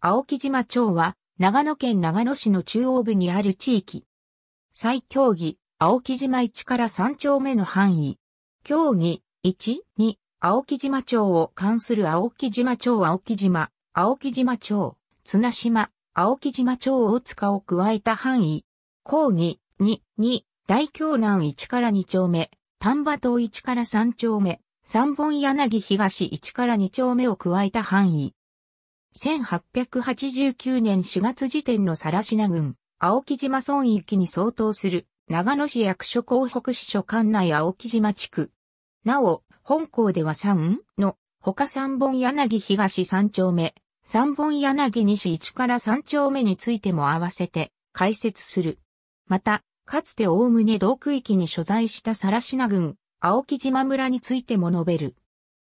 青木島町は、長野県長野市の中央部にある地域。最競技、青木島1から3丁目の範囲。競技、1、2、青木島町を関する青木島町青木島、青木島町、綱島、青木島町大塚を加えた範囲。講義、2、2、大京南1から2丁目、丹波島1から3丁目、三本柳東1から2丁目を加えた範囲。1889年4月時点の更品郡、青木島村域に相当する、長野市役所港北支所管内青木島地区。なお、本校では3の、他三本柳東3丁目、三本柳西1から3丁目についても合わせて解説する。また、かつて大宗同区域に所在した更品郡、青木島村についても述べる。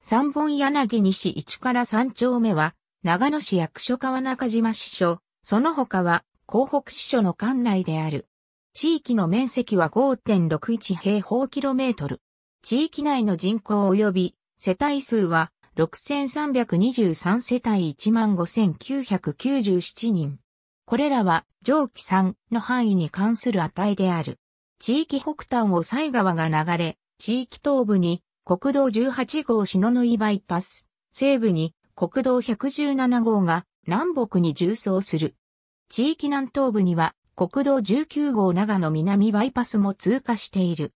三本柳西1から3丁目は、長野市役所川中島支所、その他は、港北支所の管内である。地域の面積は5.61平方キロメートル。地域内の人口及び世帯数は6323世帯15997人。これらは上記3の範囲に関する値である。地域北端を西川が流れ、地域東部に国道18号篠の井バイパス、西部に国道117号が南北に縦走する。地域南東部には国道19号長野南バイパスも通過している。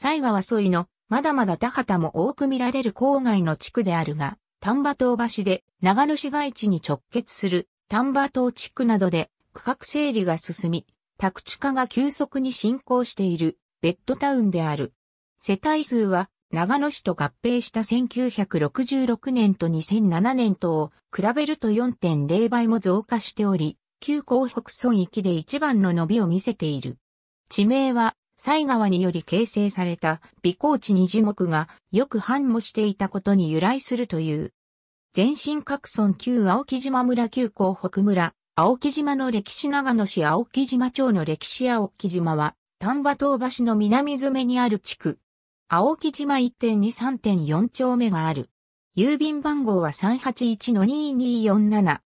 西川沿いのまだまだ田畑も多く見られる郊外の地区であるが、丹波島橋で長野市街地に直結する丹波島地区などで区画整理が進み、宅地化が急速に進行しているベッドタウンである。世帯数は長野市と合併した1966年と2007年とを比べると4.0倍も増加しており、旧港北村域で一番の伸びを見せている。地名は、西川により形成された微高地二樹木がよく繁茂していたことに由来するという。全身各村旧青木島村旧港北村、青木島の歴史長野市青木島町の歴史青木島は、丹波島橋の南詰めにある地区。青木島1.2-3.4丁目がある。郵便番号は381-2247。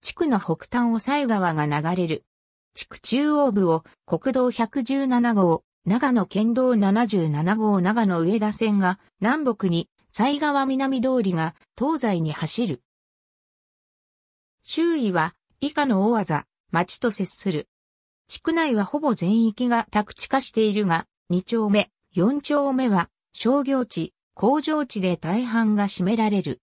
地区の北端を西川が流れる。地区中央部を国道117号、長野県道77号長野上田線が南北に西川南通りが東西に走る。周囲は以下の大技、町と接する。地区内はほぼ全域が宅地化しているが、2丁目、4丁目は商業地、工場地で大半が占められる。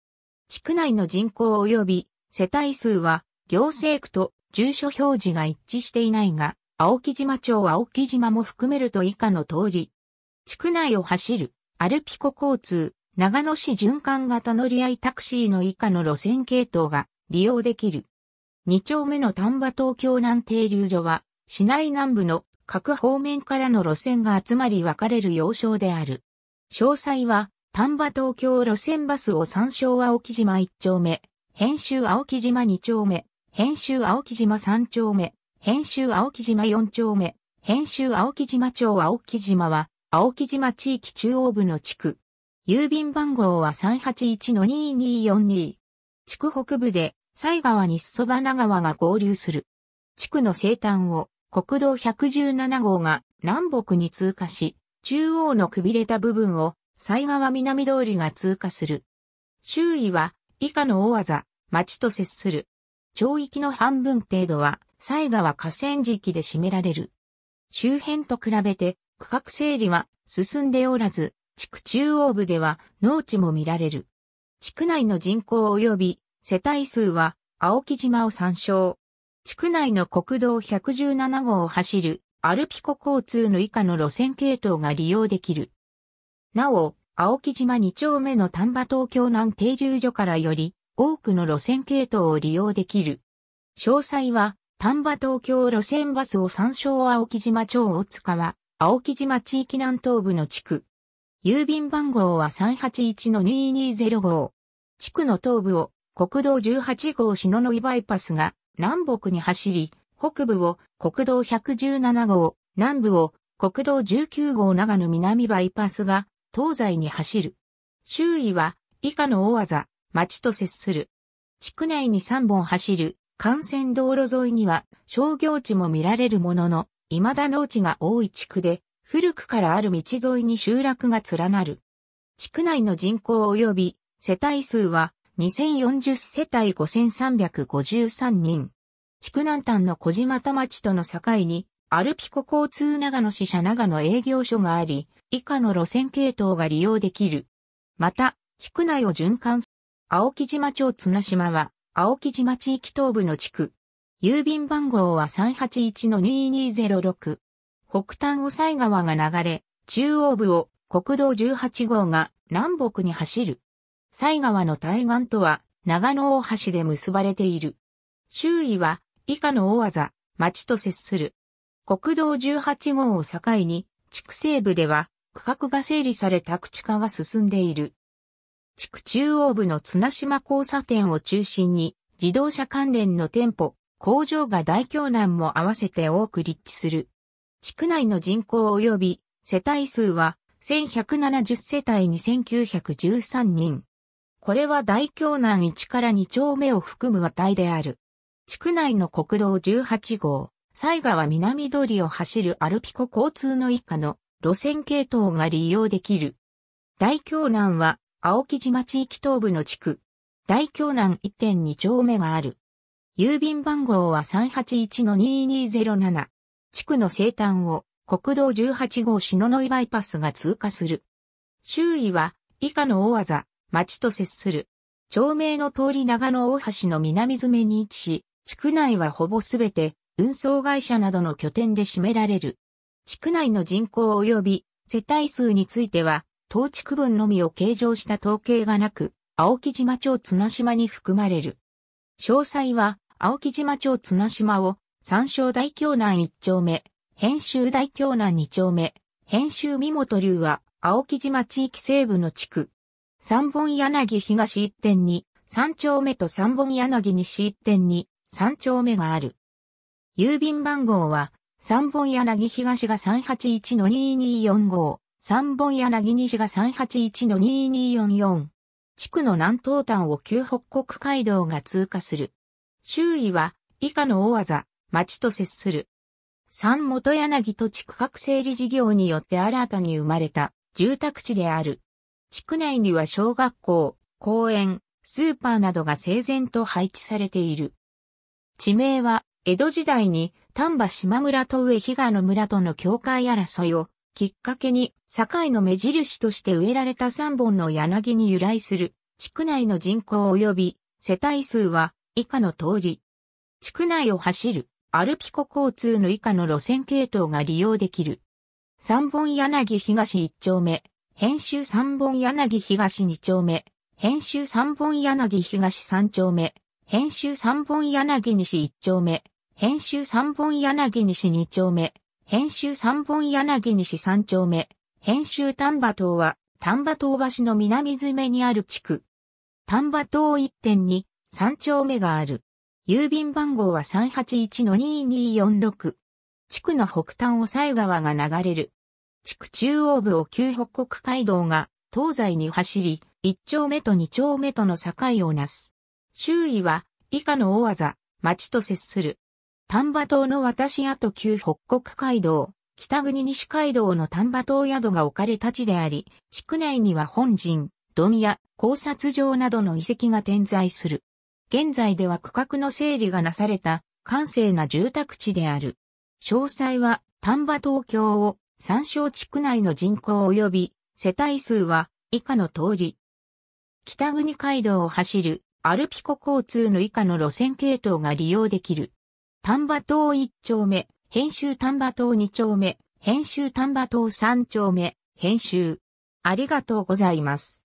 地区内の人口及び世帯数は行政区と住所表示が一致していないが、青木島町青木島も含めると以下の通り。地区内を走るアルピコ交通、長野市循環型乗り合いタクシーの以下の路線系統が利用できる。2丁目の丹波東京南停留所は、市内南部の各方面からの路線が集まり分かれる要衝である。詳細は、丹波東京路線バスを参照青木島1丁目、編集青木島2丁目、編集青木島3丁目、編集青木島4丁目、編集青木島町青木島は、青木島地域中央部の地区。郵便番号は381-2242。地区北部で、西川に裾花川が合流する。地区の西端を国道117号が南北に通過し、中央のくびれた部分を西川南通りが通過する。周囲は以下の大技、町と接する。町域の半分程度は西川河川敷で占められる。周辺と比べて区画整理は進んでおらず、地区中央部では農地も見られる。地区内の人口及び世帯数は青木島を参照。地区内の国道117号を走るアルピコ交通の以下の路線系統が利用できる。なお、青木島2丁目の丹波東京南停留所からより多くの路線系統を利用できる。詳細は丹波東京路線バスを参照青木島町大塚は青木島地域南東部の地区。郵便番号は381-2205。地区の東部を国道18号篠の井バイパスが南北に走り、北部を国道117号、南部を国道19号長野南バイパスが東西に走る。周囲は以下の大技、町と接する。地区内に3本走る幹線道路沿いには商業地も見られるものの、未だ農地が多い地区で、古くからある道沿いに集落が連なる。地区内の人口及び世帯数は2040世帯5353人。地区南端の小島田町との境に、アルピコ交通長野支社長野営業所があり、以下の路線系統が利用できる。また、地区内を循環する青木島町綱島は、青木島地域東部の地区。郵便番号は381-2206。北端を西川が流れ、中央部を国道18号が南北に走る。西川の対岸とは長野大橋で結ばれている。周囲は以下の大技、町と接する。国道18号を境に、地区西部では区画が整理され宅地化が進んでいる。地区中央部の綱島交差点を中心に自動車関連の店舗、工場が大京南も合わせて多く立地する。地区内の人口及び世帯数は1170世帯2913人。これは大京南1から2丁目を含む値である。地区内の国道18号、西川南通りを走るアルピコ交通の以下の路線系統が利用できる。大京南は青木島地域東部の地区。大京南1.2丁目がある。郵便番号は381-2207。地区の西端を国道18号篠ノ井バイパスが通過する。周囲は以下の大技、町と接する。町名の通り長野大橋の南詰に位置し、地区内はほぼすべて運送会社などの拠点で占められる。地区内の人口及び世帯数については、当地区分のみを計上した統計がなく、青木島町綱島に含まれる。詳細は、青木島町綱島を、参照大京南一丁目、編集大京南二丁目、編集三本流は、青木島地域西部の地区、三本柳東一点に、三丁目と三本柳西一点に、三丁目がある。郵便番号は、三本柳東が381-2245、三本柳西が381-2244。地区の南東端を旧北国街道が通過する。周囲は、以下の大技、町と接する。三元柳と地区画整理事業によって新たに生まれた住宅地である。地区内には小学校、公園、スーパーなどが整然と配置されている。地名は、江戸時代に丹波島村と上比嘉の村との境界争いをきっかけに境の目印として植えられた三本の柳に由来する地区内の人口及び世帯数は以下の通り。地区内を走るアルピコ交通の以下の路線系統が利用できる。三本柳東一丁目、編集三本柳東二丁目、編集三本柳東三丁目、編集三本柳西一丁目、編集三本柳西二丁目、編集三本柳西三丁目、編集丹波島は丹波島橋の南詰めにある地区。丹波島一点に三丁目がある。郵便番号は381-2246。地区の北端を西川が流れる。地区中央部を旧北国街道が東西に走り、1丁目と2丁目との境をなす。周囲は以下の大技、町と接する。丹波島の私跡旧北国街道、北国西街道の丹波島宿が置かれた地であり、地区内には本陣、土宮、考察場などの遺跡が点在する。現在では区画の整理がなされた閑静な住宅地である。詳細は丹波東京を山椒地区内の人口及び世帯数は以下の通り。北国街道を走るアルピコ交通の以下の路線系統が利用できる。丹波島1丁目、編集丹波島2丁目、編集丹波島3丁目、編集。ありがとうございます。